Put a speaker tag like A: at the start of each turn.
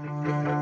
A: Música